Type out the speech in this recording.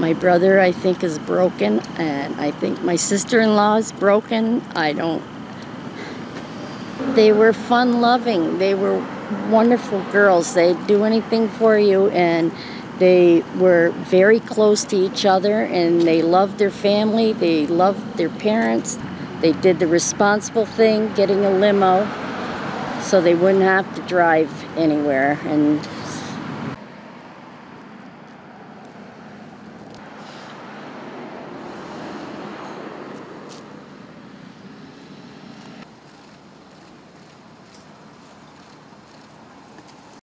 My brother, I think, is broken, and I think my sister in law is broken. I don't. They were fun loving. They were wonderful girls. They'd do anything for you, and they were very close to each other, and they loved their family. They loved their parents. They did the responsible thing, getting a limo, so they wouldn't have to drive anywhere. And